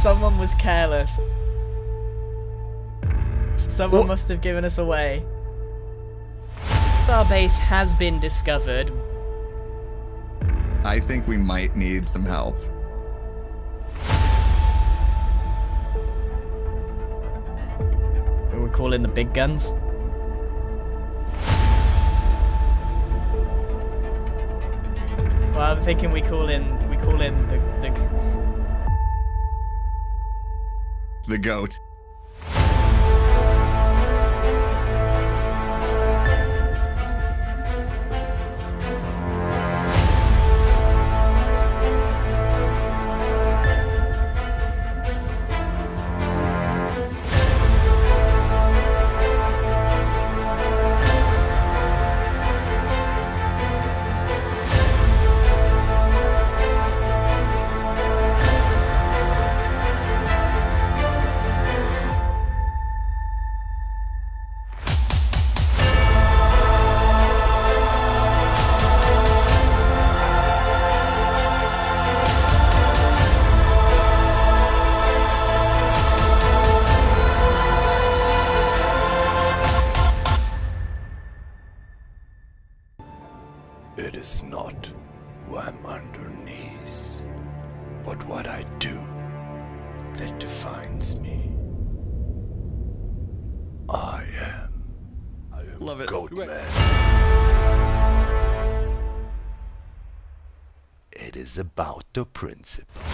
Someone was careless. Someone What? must have given us away. Our base has been discovered. I think we might need some help. We're calling the big guns. Well, I'm thinking we call in we call in the, the The goat. It is not who I'm underneath, but what I do that defines me. I am. I am Love it. Goatman. It is about the principle.